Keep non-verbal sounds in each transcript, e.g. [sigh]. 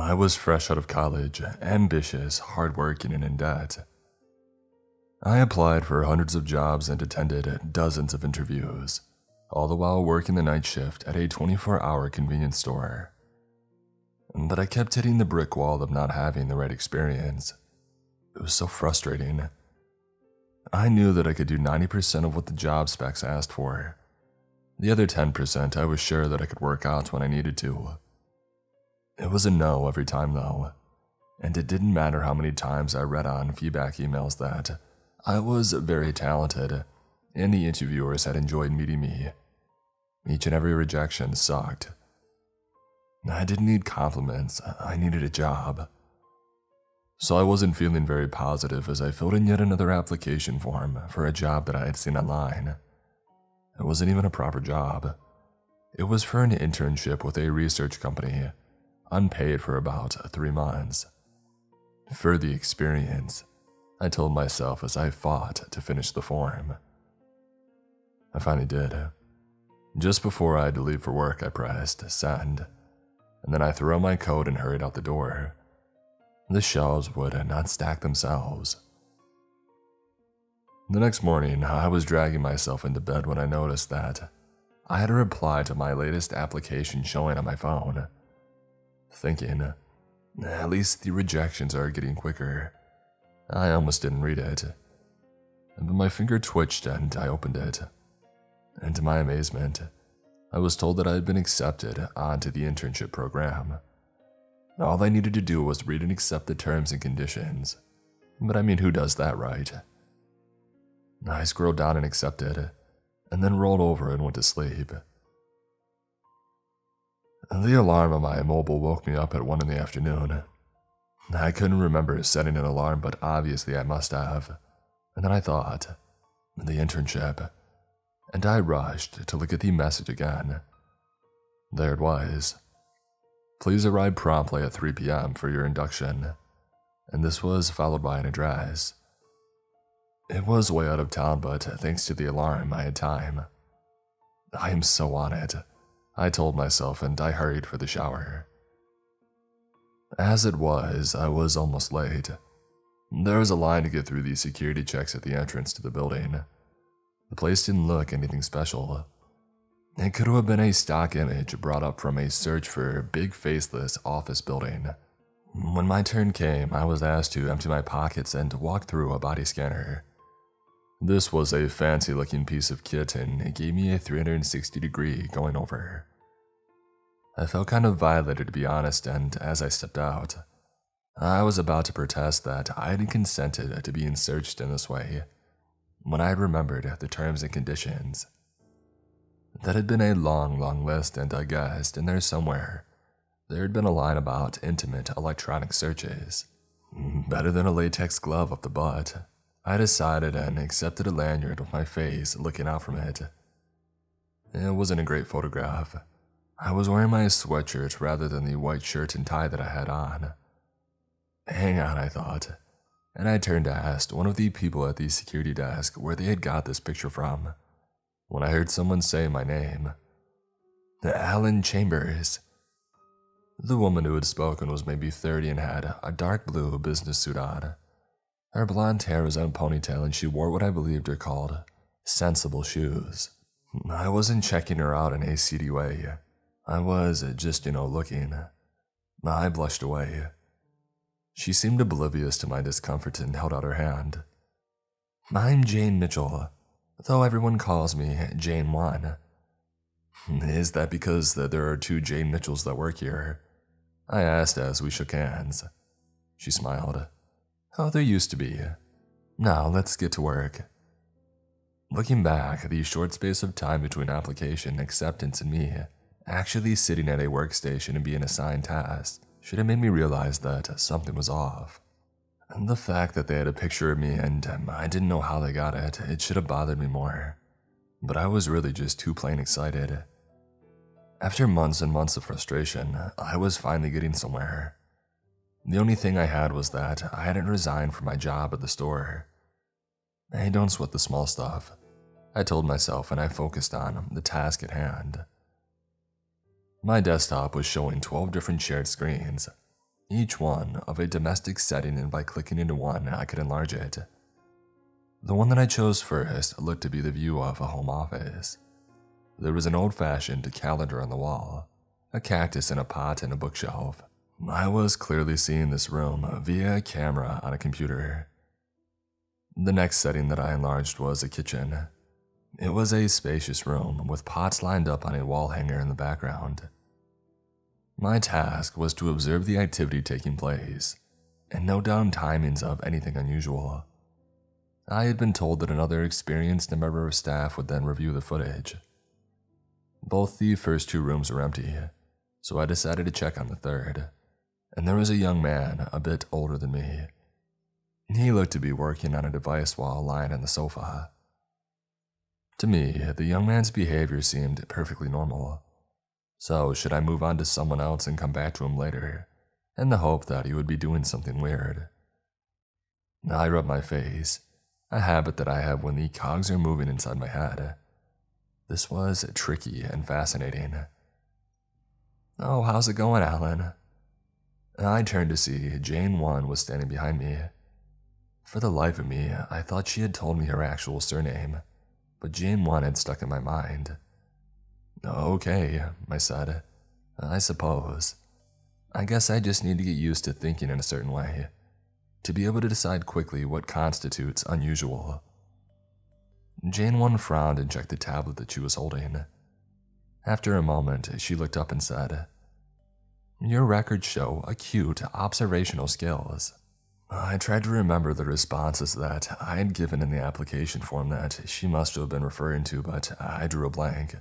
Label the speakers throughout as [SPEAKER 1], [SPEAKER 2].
[SPEAKER 1] I was fresh out of college, ambitious, hardworking, and in debt. I applied for hundreds of jobs and attended dozens of interviews, all the while working the night shift at a 24 hour convenience store. But I kept hitting the brick wall of not having the right experience. It was so frustrating. I knew that I could do 90% of what the job specs asked for. The other 10% I was sure that I could work out when I needed to. It was a no every time, though, and it didn't matter how many times I read on feedback emails that I was very talented and the interviewers had enjoyed meeting me. Each and every rejection sucked. I didn't need compliments, I needed a job. So I wasn't feeling very positive as I filled in yet another application form for a job that I had seen online. It wasn't even a proper job. It was for an internship with a research company, unpaid for about three months. For the experience, I told myself as I fought to finish the form. I finally did. Just before I had to leave for work, I pressed send, and then I threw on my coat and hurried out the door. The shelves would not stack themselves. The next morning, I was dragging myself into bed when I noticed that I had a reply to my latest application showing on my phone. Thinking, at least the rejections are getting quicker. I almost didn't read it. But my finger twitched and I opened it. And to my amazement, I was told that I had been accepted onto the internship program. All I needed to do was read and accept the terms and conditions. But I mean, who does that right? I scrolled down and accepted, and then rolled over and went to sleep. The alarm on my mobile woke me up at 1 in the afternoon. I couldn't remember setting an alarm, but obviously I must have. And then I thought, the internship. And I rushed to look at the message again. There it was. Please arrive promptly at 3 p.m. for your induction. And this was followed by an address. It was way out of town, but thanks to the alarm, I had time. I am so on it, I told myself, and I hurried for the shower. As it was, I was almost late. There was a line to get through the security checks at the entrance to the building. The place didn't look anything special. It could have been a stock image brought up from a search for big faceless office building. When my turn came, I was asked to empty my pockets and walk through a body scanner. This was a fancy looking piece of kit and it gave me a 360 degree going over. I felt kind of violated to be honest, and as I stepped out, I was about to protest that I hadn't consented to being searched in this way when I remembered the terms and conditions. That had been a long, long list, and I guessed in there somewhere there had been a line about intimate electronic searches. Better than a latex glove up the butt. I decided and accepted a lanyard with my face looking out from it. It wasn't a great photograph. I was wearing my sweatshirt rather than the white shirt and tie that I had on. Hang on, I thought, and I turned to ask one of the people at the security desk where they had got this picture from. When I heard someone say my name, The Alan Chambers. The woman who had spoken was maybe 30 and had a dark blue business suit on. Her blonde hair was in a ponytail and she wore what I believed are called sensible shoes. I wasn't checking her out in a seedy way. I was uh, just, you know, looking. I blushed away. She seemed oblivious to my discomfort and held out her hand. I'm Jane Mitchell, though everyone calls me Jane One. Is that because there are two Jane Mitchells that work here? I asked as we shook hands. She smiled. Oh, there used to be. Now, let's get to work. Looking back, the short space of time between application, acceptance, and me actually sitting at a workstation and being assigned tasks should have made me realize that something was off. And the fact that they had a picture of me and um, I didn't know how they got it, it should have bothered me more. But I was really just too plain excited. After months and months of frustration, I was finally getting somewhere. The only thing I had was that I hadn't resigned from my job at the store. Hey, don't sweat the small stuff, I told myself, and I focused on the task at hand. My desktop was showing 12 different shared screens, each one of a domestic setting, and by clicking into one, I could enlarge it. The one that I chose first looked to be the view of a home office. There was an old fashioned calendar on the wall, a cactus in a pot, and a bookshelf. I was clearly seeing this room via a camera on a computer. The next setting that I enlarged was a kitchen. It was a spacious room with pots lined up on a wall hanger in the background. My task was to observe the activity taking place and note down timings of anything unusual. I had been told that another experienced member of staff would then review the footage. Both the first two rooms were empty, so I decided to check on the third, and there was a young man a bit older than me. He looked to be working on a device while lying on the sofa. To me, the young man's behavior seemed perfectly normal. So, should I move on to someone else and come back to him later, in the hope that he would be doing something weird? I rub my face, a habit that I have when the cogs are moving inside my head. This was tricky and fascinating. Oh, how's it going, Alan? I turned to see Jane One was standing behind me. For the life of me, I thought she had told me her actual surname, but Jane One had stuck in my mind. Okay, I said. I suppose. I guess I just need to get used to thinking in a certain way, to be able to decide quickly what constitutes unusual. Jane One frowned and checked the tablet that she was holding. After a moment, she looked up and said, Your records show acute observational skills. I tried to remember the responses that I had given in the application form that she must have been referring to, but I drew a blank.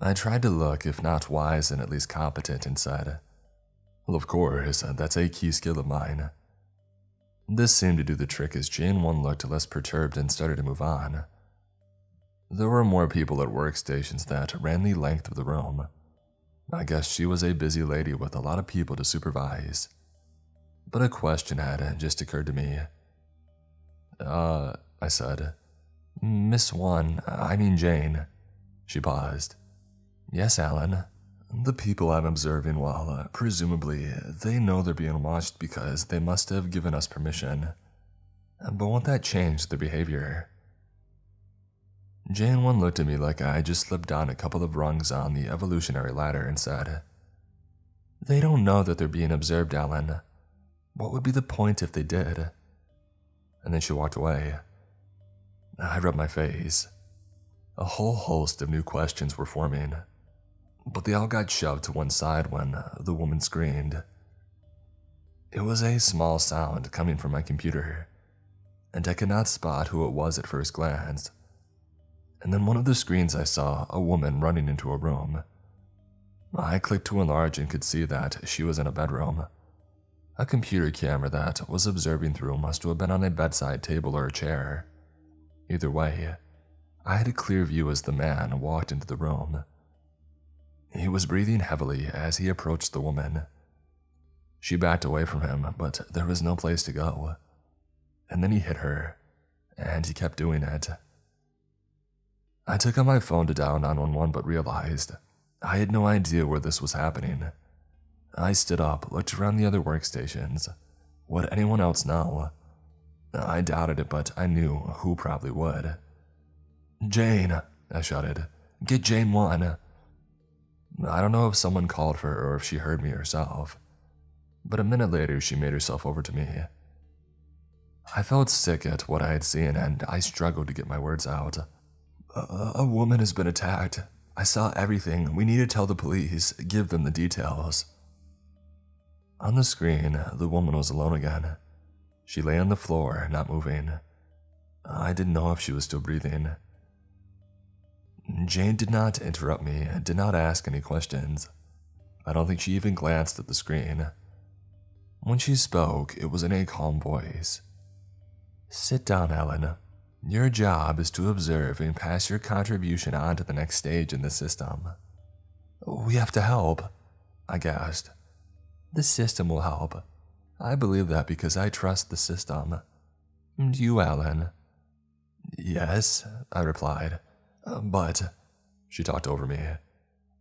[SPEAKER 1] I tried to look, if not wise, and at least competent, and said, Well, of course, that's a key skill of mine. This seemed to do the trick as Jane 1 looked less perturbed and started to move on. There were more people at workstations that ran the length of the room. I guess she was a busy lady with a lot of people to supervise. But a question had just occurred to me. Uh, I said, Miss One, I mean Jane. She paused. Yes, Alan. The people I'm observing, well, uh, presumably, they know they're being watched because they must have given us permission. But won't that change their behavior? Jane 1 looked at me like I had just slipped down a couple of rungs on the evolutionary ladder and said, They don't know that they're being observed, Alan. What would be the point if they did? And then she walked away. I rubbed my face. A whole host of new questions were forming but they all got shoved to one side when the woman screamed. It was a small sound coming from my computer, and I could not spot who it was at first glance. And then one of the screens I saw a woman running into a room. I clicked to enlarge and could see that she was in a bedroom. A computer camera that was observing through must have been on a bedside table or a chair. Either way, I had a clear view as the man walked into the room. He was breathing heavily as he approached the woman. She backed away from him, but there was no place to go. And then he hit her, and he kept doing it. I took out my phone to dial 911 but realized I had no idea where this was happening. I stood up, looked around the other workstations. Would anyone else know? I doubted it, but I knew who probably would. Jane, I shouted. Get Jane 1. I don't know if someone called for her or if she heard me herself, but a minute later she made herself over to me. I felt sick at what I had seen and I struggled to get my words out. A, woman has been attacked. I saw everything. We need to tell the police, give them the details. On the screen, the woman was alone again. She lay on the floor, not moving. I didn't know if she was still breathing. Jane did not interrupt me did not ask any questions. I don't think she even glanced at the screen. When she spoke, it was in a calm voice. Sit down, Ellen. Your job is to observe and pass your contribution on to the next stage in the system. We have to help, I gasped. The system will help. I believe that because I trust the system. Do you, Alan? Yes, I replied. But, she talked over me.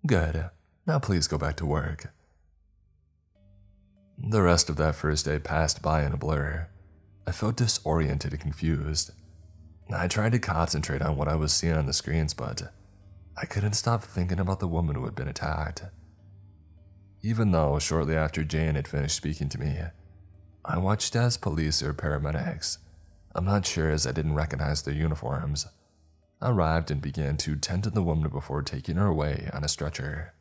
[SPEAKER 1] Good. Now please go back to work. The rest of that first day passed by in a blur. I felt disoriented and confused. I tried to concentrate on what I was seeing on the screens, but I couldn't stop thinking about the woman who had been attacked. Even though shortly after Jane had finished speaking to me, I watched as police or paramedics, I'm not sure as I didn't recognize their uniforms, arrived and began to tend to the woman before taking her away on a stretcher.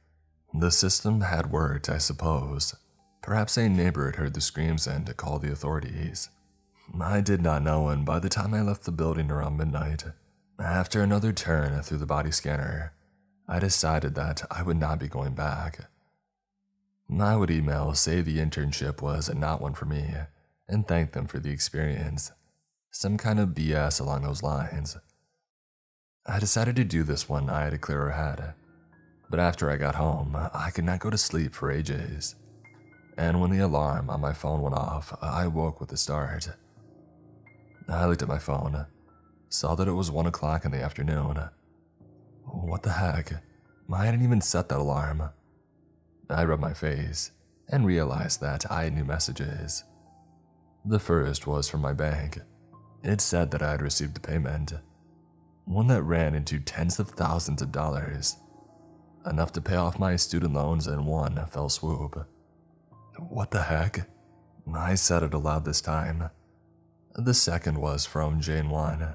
[SPEAKER 1] The system had worked, I suppose. Perhaps a neighbor had heard the screams and called the authorities. I did not know, and by the time I left the building around midnight, after another turn through the body scanner, I decided that I would not be going back. I would email say the internship was not one for me and thank them for the experience. Some kind of BS along those lines. I decided to do this one I had a clearer head, but after I got home, I could not go to sleep for ages. And when the alarm on my phone went off, I woke with a start. I looked at my phone, saw that it was 1 o'clock in the afternoon. What the heck? I hadn't even set that alarm. I rubbed my face and realized that I had new messages. The first was from my bank. It said that I had received a payment, one that ran into tens of thousands of dollars, enough to pay off my student loans in one fell swoop. What the heck? I said it aloud this time. The second was from Jane One.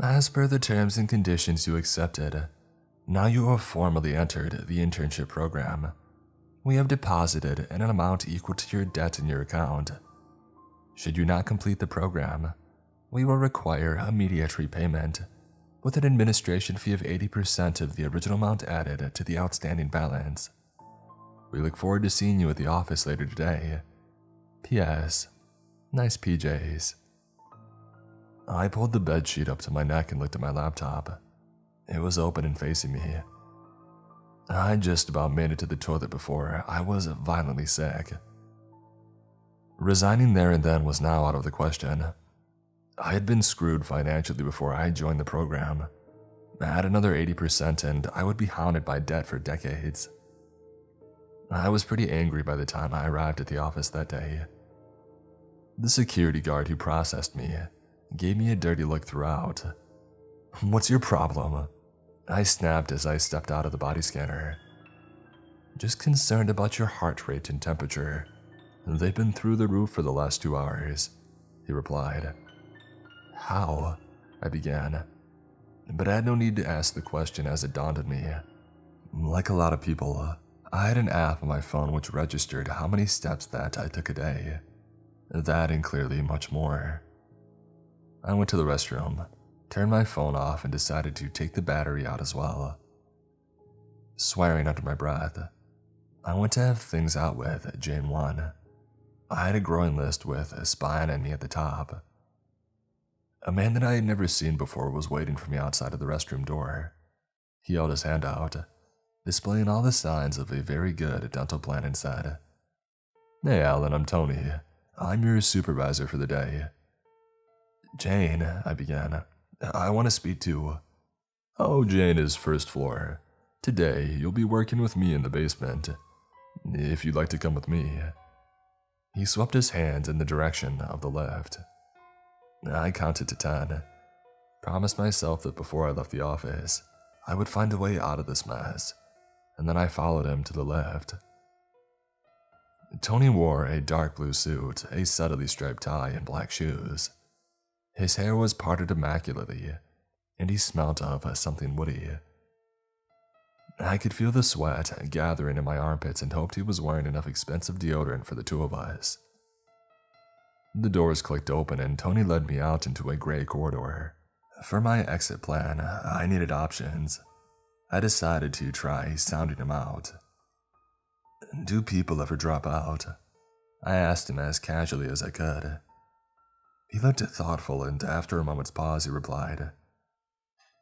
[SPEAKER 1] As per the terms and conditions you accepted, now you have formally entered the internship program. We have deposited an amount equal to your debt in your account. Should you not complete the program, we will require immediate repayment with an administration fee of 80% of the original amount added to the outstanding balance. We look forward to seeing you at the office later today. P.S. Nice PJs. I pulled the bed sheet up to my neck and looked at my laptop. It was open and facing me. I just about made it to the toilet before I was violently sick. Resigning there and then was now out of the question. I had been screwed financially before I joined the program. Add another 80% and I would be hounded by debt for decades. I was pretty angry by the time I arrived at the office that day. The security guard who processed me gave me a dirty look throughout. What's your problem? I snapped as I stepped out of the body scanner. Just concerned about your heart rate and temperature. They've been through the roof for the last two hours, he replied. How? I began. But I had no need to ask the question as it dawned on me. Like a lot of people, I had an app on my phone which registered how many steps that I took a day. That and clearly much more. I went to the restroom, turned my phone off, and decided to take the battery out as well. Swearing under my breath, I went to have things out with Jane 1. I had a growing list with a spying on me at the top. A man that I had never seen before was waiting for me outside of the restroom door. He held his hand out, displaying all the signs of a very good dental plan and said, Hey Alan, I'm Tony. I'm your supervisor for the day. Jane, I began. I want to speak to. Oh, Jane is first floor. Today, you'll be working with me in the basement. If you'd like to come with me. He swept his hands in the direction of the left. I counted to ten. Promised myself that before I left the office, I would find a way out of this mess and then I followed him to the left. Tony wore a dark blue suit, a subtly striped tie, and black shoes. His hair was parted immaculately, and he smelt of something woody. I could feel the sweat gathering in my armpits and hoped he was wearing enough expensive deodorant for the two of us. The doors clicked open and Tony led me out into a gray corridor. For my exit plan, I needed options. I decided to try sounding him out. Do people ever drop out? I asked him as casually as I could. He looked thoughtful, and after a moment's pause, he replied,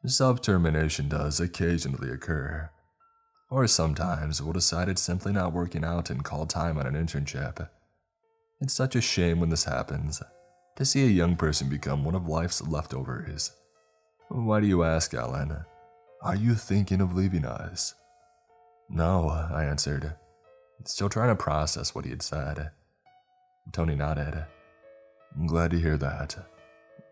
[SPEAKER 1] Subtermination does occasionally occur. Or sometimes we'll decide it's simply not working out and call time on an internship. It's such a shame when this happens, to see a young person become one of life's leftovers. Why do you ask, Alan? Are you thinking of leaving us? No, I answered. Still trying to process what he had said. Tony nodded. I'm glad to hear that.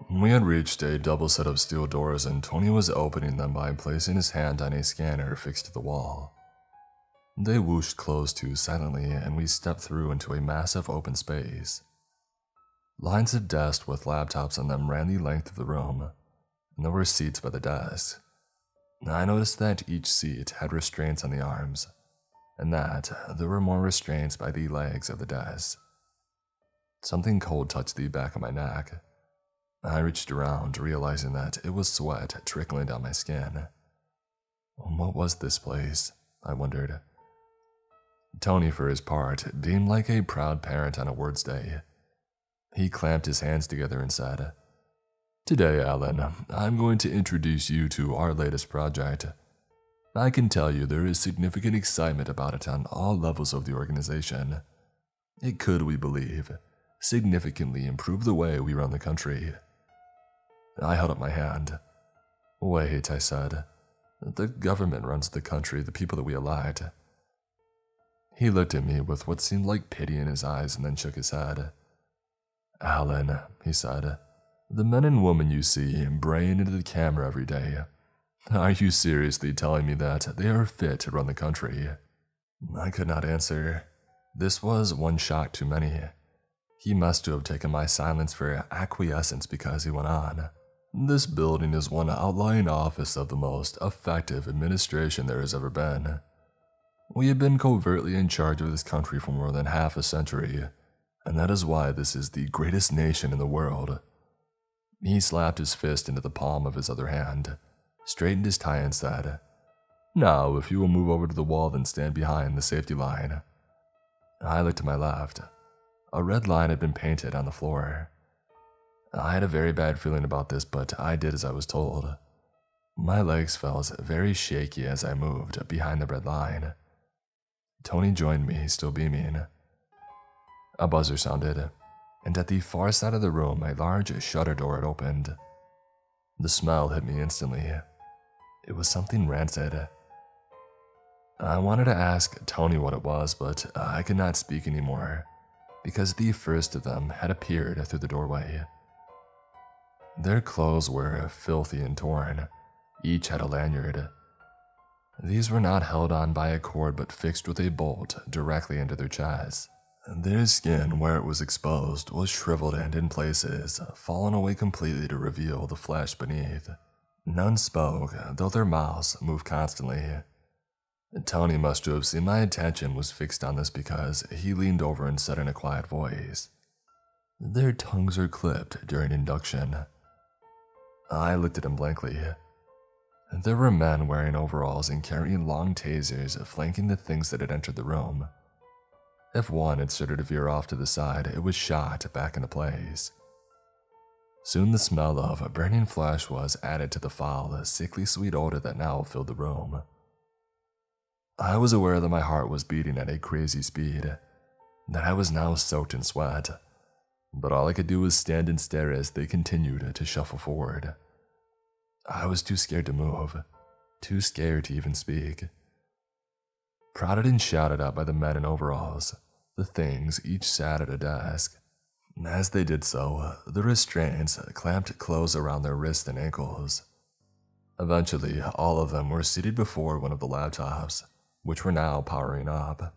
[SPEAKER 1] We had reached a double set of steel doors, and Tony was opening them by placing his hand on a scanner fixed to the wall. They whooshed closed to silently, and we stepped through into a massive open space. Lines of desks with laptops on them ran the length of the room, and there were seats by the desks. I noticed that each seat had restraints on the arms, and that there were more restraints by the legs of the desks. Something cold touched the back of my neck. I reached around, realizing that it was sweat trickling down my skin. What was this place? I wondered. Tony, for his part, beamed like a proud parent on a word's day. He clamped his hands together and said, Today, Alan, I'm going to introduce you to our latest project. I can tell you there is significant excitement about it on all levels of the organization. It could, we believe, significantly improve the way we run the country. I held up my hand. Wait, I said. The government runs the country, the people that we elect. He looked at me with what seemed like pity in his eyes and then shook his head. Alan, he said, the men and women you see braying into the camera every day. [laughs] Are you seriously telling me that they are fit to run the country? I could not answer. This was one shock too many. He must have taken my silence for acquiescence because he went on. This building is one outlying office of the most effective administration there has ever been. We have been covertly in charge of this country for more than half a century, and that is why this is the greatest nation in the world. He slapped his fist into the palm of his other hand, straightened his tie, and said, Now, if you will move over to the wall and stand behind the safety line. I looked to my left. A red line had been painted on the floor. I had a very bad feeling about this, but I did as I was told. My legs felt very shaky as I moved behind the red line. Tony joined me, still beaming. A buzzer sounded, and at the far side of the room, a large shutter door had opened. The smell hit me instantly. It was something rancid. I wanted to ask Tony what it was, but uh, I could not speak anymore because the first of them had appeared through the doorway. Their clothes were filthy and torn. Each had a lanyard. These were not held on by a cord but fixed with a bolt directly into their chests. Their skin, where it was exposed, was shriveled and in places fallen away completely to reveal the flesh beneath. None spoke, though their mouths moved constantly. Tony must have seen my attention was fixed on this because he leaned over and said in a quiet voice, Their tongues are clipped during induction. I looked at him blankly. There were men wearing overalls and carrying long tasers flanking the things that had entered the room. If one had started to veer off to the side, it was shot back into place. Soon the smell of burning flesh was added to the foul, sickly sweet odor that now filled the room. I was aware that my heart was beating at a crazy speed, that I was now soaked in sweat, but all I could do was stand and stare as they continued to shuffle forward. I was too scared to move, too scared to even speak. Prodded and shouted at by the men in overalls, the things each sat at a desk. As they did so, the restraints clamped close around their wrists and ankles. Eventually, all of them were seated before one of the laptops, which were now powering up.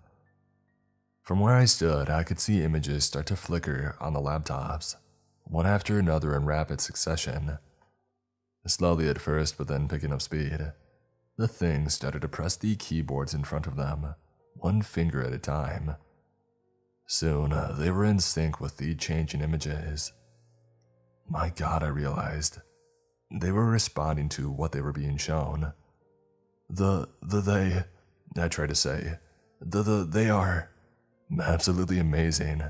[SPEAKER 1] From where I stood, I could see images start to flicker on the laptops, one after another in rapid succession. Slowly at first, but then picking up speed, the things started to press the keyboards in front of them, one finger at a time. Soon, they were in sync with the changing images. My god, I realized. They were responding to what they were being shown. The, the, they, I try to say. The, the, they are absolutely amazing,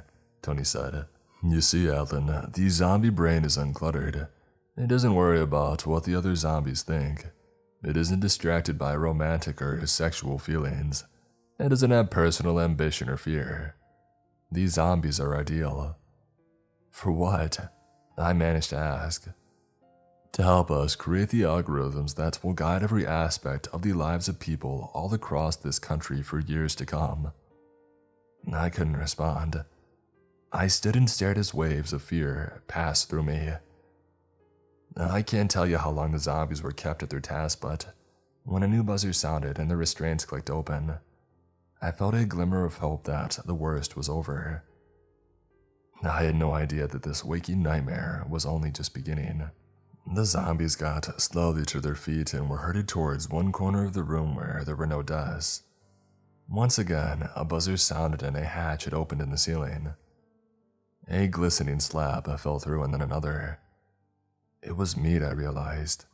[SPEAKER 1] Tony said. You see, Alan, the zombie brain is uncluttered. It doesn't worry about what the other zombies think. It isn't distracted by romantic or sexual feelings. It doesn't have personal ambition or fear. These zombies are ideal. For what? I managed to ask to help us create the algorithms that will guide every aspect of the lives of people all across this country for years to come. I couldn't respond. I stood and stared as waves of fear passed through me. I can't tell you how long the zombies were kept at their task, but when a new buzzer sounded and the restraints clicked open, I felt a glimmer of hope that the worst was over. I had no idea that this waking nightmare was only just beginning. The zombies got slowly to their feet and were herded towards one corner of the room where there were no desks. Once again, a buzzer sounded and a hatch had opened in the ceiling. A glistening slab fell through and then another. It was meat, I realized.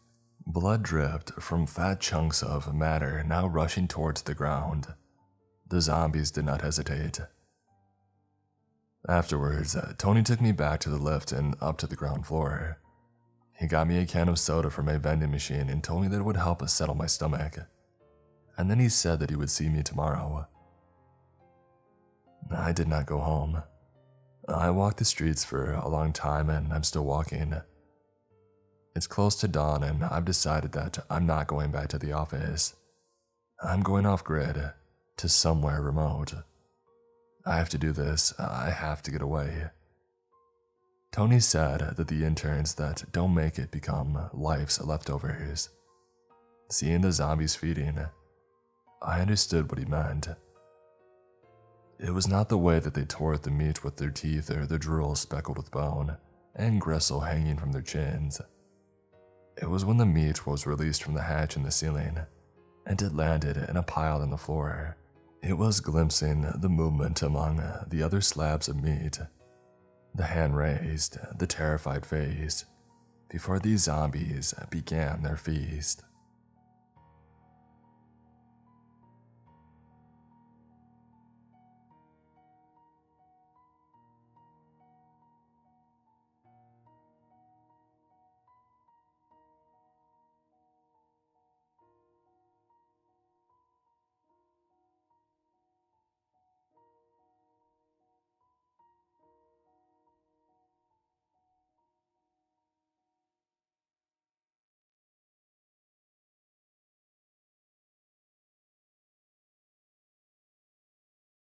[SPEAKER 1] Blood dripped from fat chunks of matter now rushing towards the ground. The zombies did not hesitate. Afterwards, uh, Tony took me back to the lift and up to the ground floor. He got me a can of soda from a vending machine and told me that it would help us settle my stomach. And then he said that he would see me tomorrow. I did not go home. I walked the streets for a long time and I'm still walking. It's close to dawn and I've decided that I'm not going back to the office. I'm going off grid to somewhere remote. I have to do this. I have to get away. Tony said that the interns that don't make it become life's leftovers. Seeing the zombies feeding, I understood what he meant. It was not the way that they tore at the meat with their teeth or their drool speckled with bone and gristle hanging from their chins. It was when the meat was released from the hatch in the ceiling and it landed in a pile on the floor. It was glimpsing the movement among uh, the other slabs of meat the hand raised, the terrified face, before these zombies began their feast.